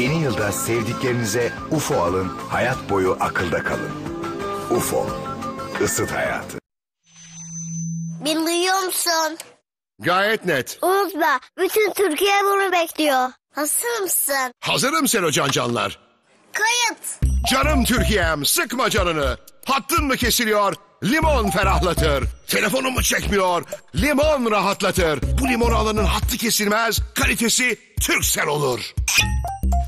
Yeni yılda sevdiklerinize UFO alın, hayat boyu akılda kalın. UFO, ısıt hayatı. Beni duyuyor musun? Gayet net. Unutma, bütün Türkiye bunu bekliyor. Hazır mısın? Hazırım Selo Can Canlar. Kayıt. Canım Türkiye'm sıkma canını. Hattın mı kesiliyor? Limon ferahlatır. Telefonun mu çekmiyor? Limon rahatlatır. Bu limon alanın hattı kesilmez. Kalitesi Türksel olur.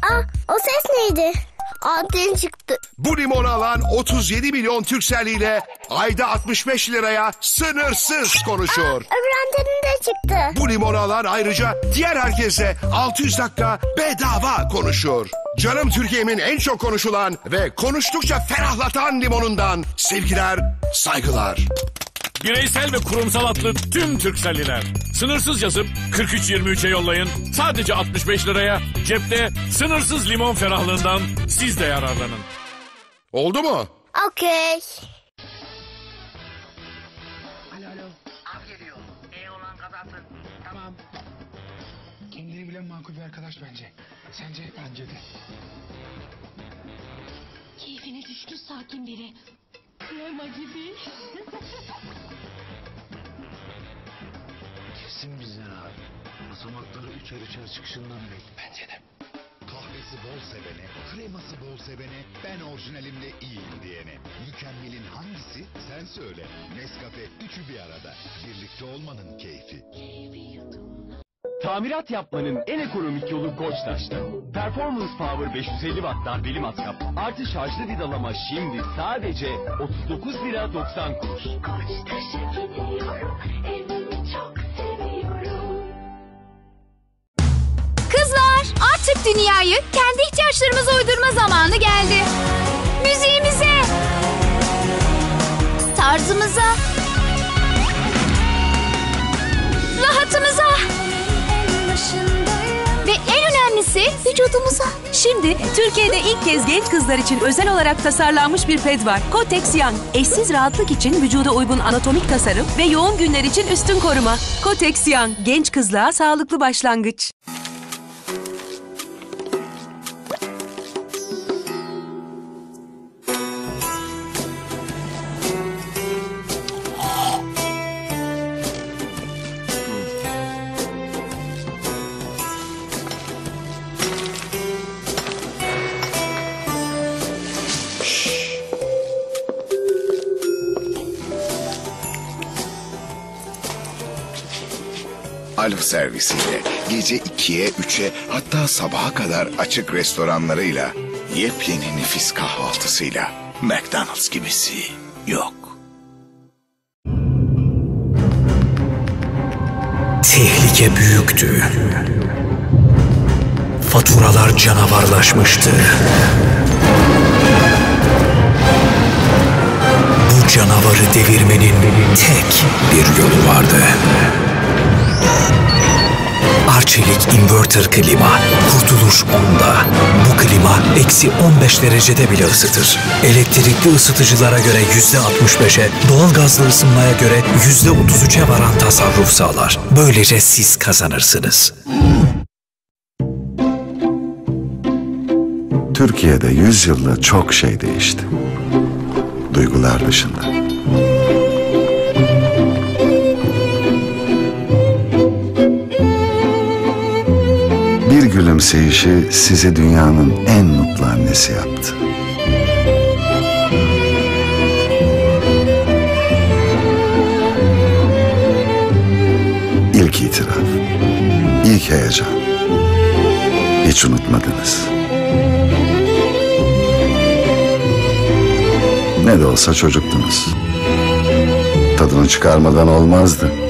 Aa, o ses neydi? Anten çıktı. Bu limon alan 37 milyon Türksel ile ayda 65 liraya sınırsız konuşur. Öbür antenin de çıktı. Bu limon alan ayrıca diğer herkese 600 dakika bedava konuşur. Canım Türkiye'min en çok konuşulan ve konuştukça ferahlatan limonundan sevgiler, saygılar. Bireysel ve kurumsal adlı tüm Türkcelliler. Sınırsız yazıp 4323'e yollayın. Sadece 65 liraya cepte sınırsız limon ferahlığından siz de yararlanın. Oldu mu? Okey. Alo alo. Av geliyor. E olan kazansın. Tamam. Kendini bilen makul bir arkadaş bence. Sence? Bence de. Keyfine düşkün sakin biri. Rema gibi. Kesin bizden abi. Basamakları üçer üçer çıkışından bek. Bence de. Kahvesi bol sevene, kreması bol sevene, ben orijinalimle iyiyim diyene. Mükemmelin hangisi? Sen söyle. Nescafe üçü bir arada. Birlikte olmanın keyfi. Tamirat yapmanın en ekonomik yolu Koçtaş'ta. Performance Power 550 watt darbeli matkap artı şarjlı vidalama şimdi sadece 39 lira 90 kuruş. Koçtaş'a gidiyorum. Evimi çok dünyayı kendi ihtiyaçlarımıza uydurma zamanı geldi. Müziğimize, tarzımıza, rahatımıza ve en önemlisi vücudumuza. Şimdi Türkiye'de ilk kez genç kızlar için özel olarak tasarlanmış bir ped var. Kotex Young. Eşsiz rahatlık için vücuda uygun anatomik tasarım ve yoğun günler için üstün koruma. Kotex Young. Genç kızlığa sağlıklı başlangıç. Alo servisiyle gece 2'ye 3'e hatta sabaha kadar açık restoranlarıyla yepyeni nefis kahvaltısıyla McDonald's gibisi yok. Tehlike büyüktü. Faturalar canavarlaşmıştı. Bu canavarı devirmenin tek bir yolu vardı. Arçelik Inverter Klima. Kurtuluş onda. Bu klima eksi 15 derecede bile ısıtır. Elektrikli ısıtıcılara göre yüzde 65'e, doğalgazlı ısınmaya göre yüzde 33'e varan tasarruf sağlar. Böylece siz kazanırsınız. Türkiye'de 100 yılda çok şey değişti. Duygular dışında. Gülümseyişi sizi dünyanın en mutlu annesi yaptı. İlk itiraf, ilk heyecan. Hiç unutmadınız. Ne de olsa çocuktunuz. Tadını çıkarmadan olmazdı.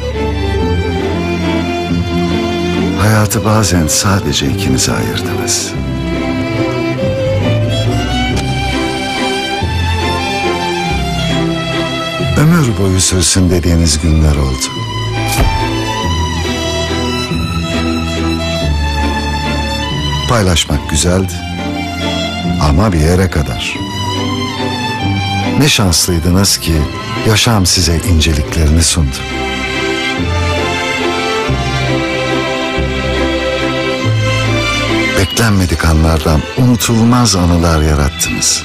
Hayatı bazen sadece ikinize ayırdınız. Ömür boyu sürsün dediğiniz günler oldu. Paylaşmak güzeldi. Ama bir yere kadar. Ne şanslıydınız ki yaşam size inceliklerini sundu. Beklenmedik anlardan unutulmaz anılar yarattınız.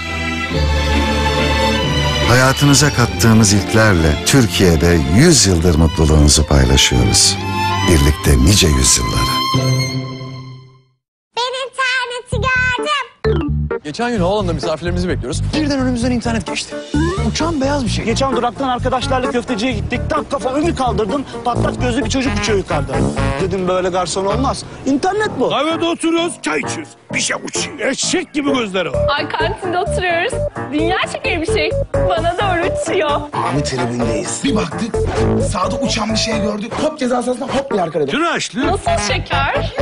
Hayatınıza kattığımız ilklerle Türkiye'de 100 yıldır mutluluğunuzu paylaşıyoruz. Birlikte nice yüzyıllara. Geçen gün Oğlan'da misafirlerimizi bekliyoruz. Birden önümüzden internet geçti. Uçan beyaz bir şey. Geçen duraktan arkadaşlarla köfteciye gittik. Tak kafamı bir kaldırdım. Patlak gözlü bir çocuk uçuyor yukarıda. Dedim böyle garson olmaz. İnternet bu. Kahvede oturuyoruz, çay içiyoruz. Bir şey uçuyor. Eşek gibi gözleri var. Ay kantinde oturuyoruz. Dünya şeker bir şey. Bana doğru uçuyor. Abi tribündeyiz. Bir baktık sağda uçan bir şey gördük. Hop ceza sahasına hop diye arkada. Cünaşlı. Nasıl şeker?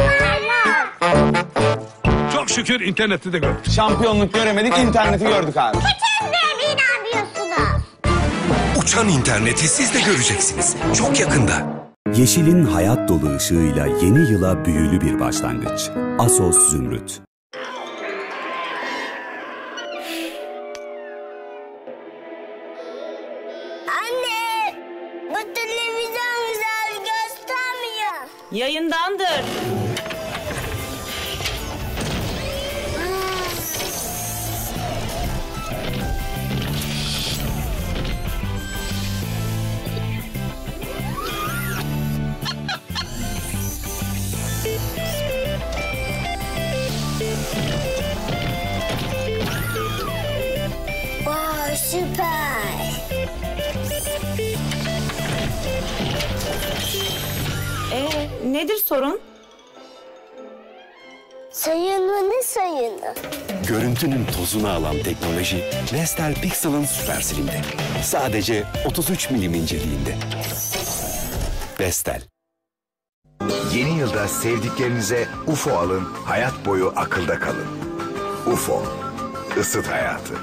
Çok şükür internette de gördük. Şampiyonluk göremedik, interneti gördük abi. Kaçın inanmıyorsunuz. Uçan interneti siz de göreceksiniz. Çok yakında. Yeşilin hayat dolu ışığıyla yeni yıla büyülü bir başlangıç. Asos Zümrüt. Anne, bu televizyon güzel göstermiyor. Yayındandır. Nedir sorun? Sayını ne sayını? Görüntünün tozunu alan teknoloji Vestel Pixel'ın süper silindi. Sadece 33 milim inceliğinde. Vestel. Yeni yılda sevdiklerinize UFO alın, hayat boyu akılda kalın. UFO, ısıt hayatı.